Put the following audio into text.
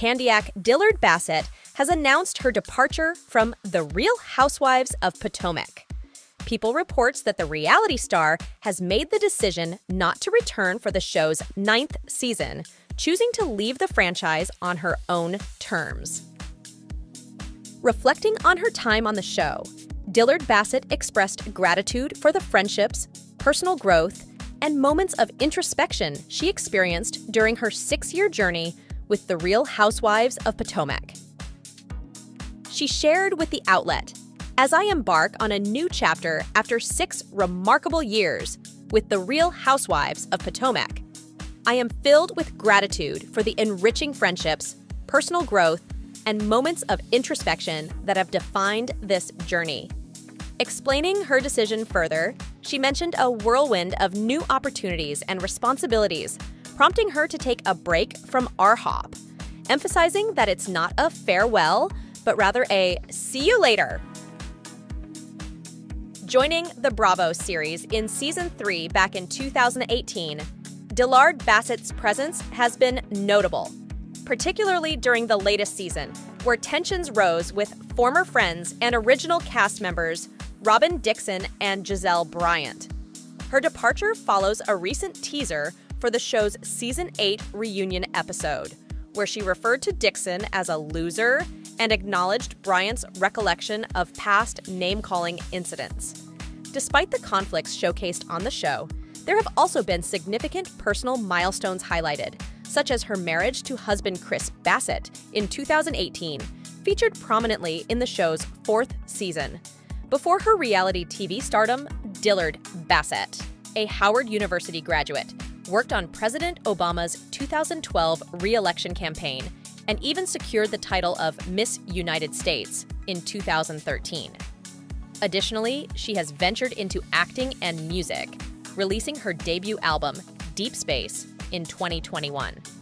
Candiace Dillard Bassett has announced her departure from The Real Housewives of Potomac. People reports that the reality star has made the decision not to return for the show's ninth season, choosing to leave the franchise on her own terms. Reflecting on her time on the show, Dillard Bassett expressed gratitude for the friendships, personal growth, and moments of introspection she experienced during her six year journey with the Real Housewives of Potomac. She shared with the outlet As I embark on a new chapter after six remarkable years with the Real Housewives of Potomac, I am filled with gratitude for the enriching friendships, personal growth, and moments of introspection that have defined this journey. Explaining her decision further, she mentioned a whirlwind of new opportunities and responsibilities, prompting her to take a break from RHOP, emphasizing that it's not a farewell, but rather a see you later. Joining the Bravo series in season 3 back in 2018, Dillard Bassett's presence has been notable, particularly during the latest season, where tensions rose with former friends and original cast members Robyn Dixon and Gizelle Bryant. Her departure follows a recent teaser for the show's season 8 reunion episode, where she referred to Dixon as a loser and acknowledged Bryant's recollection of past name calling incidents. Despite the conflicts showcased on the show, there have also been significant personal milestones highlighted, such as her marriage to husband Chris Bassett in 2018, featured prominently in the show's fourth season. Before her reality TV stardom, Dillard Bassett, a Howard University graduate, worked on President Obama's 2012 re election campaign and even secured the title of Miss United States in 2013. Additionally, she has ventured into acting and music, releasing her debut album, Deep Space, in 2021.